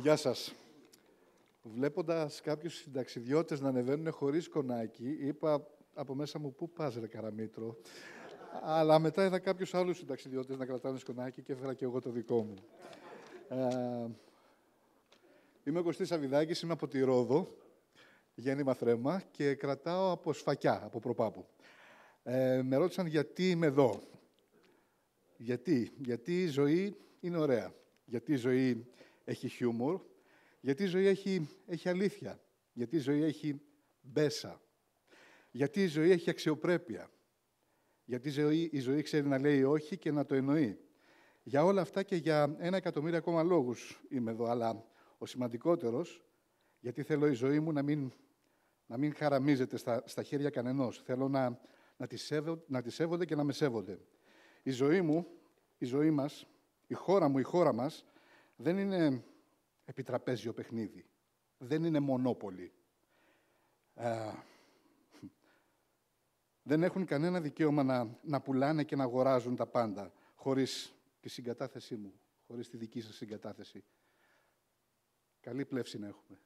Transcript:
Γεια σας. Βλέποντας κάποιους συνταξιδιώτες να ανεβαίνουν χωρίς κονάκι, είπα από μέσα μου πού πας ρε Καραμήτρο. Αλλά μετά είδα κάποιους άλλους συνταξιδιώτες να κρατάνε σκονάκι και έφερα και εγώ το δικό μου. Ε, είμαι ο Κωστής Αβιδάκης, είμαι από τη Ρόδο, γέννημα θρέμα και κρατάω από σφακιά, από προπάπου. Ε, με ρώτησαν γιατί είμαι εδώ; Γιατί, γιατί η ζωή είναι ωραία. Γιατί η ζωή έχει χιούμορ. Γιατί η ζωή έχει, έχει αλήθεια. Γιατί η ζωή έχει μπέσα. Γιατί η ζωή έχει αξιοπρέπεια. Γιατί η ζωή, η ζωή ξέρει να λέει όχι και να το εννοεί. Για όλα αυτά και για ένα εκατομμύριο ακόμα λόγους είμαι εδώ. Αλλά ο σημαντικότερος, γιατί θέλω η ζωή μου να μην, να μην χαραμίζεται στα, στα χέρια κανενός. Θέλω να, να, τη σέβω, να τη σέβονται και να με σέβονται. Η ζωή μου, η ζωή μας, η χώρα μου, η χώρα μας, δεν είναι επιτραπέζιο παιχνίδι. Δεν είναι μονόπολη. Ε, δεν έχουν κανένα δικαίωμα να, να πουλάνε και να αγοράζουν τα πάντα χωρίς τη συγκατάθεσή μου, χωρίς τη δική σας συγκατάθεση. Καλή πλεύση να έχουμε.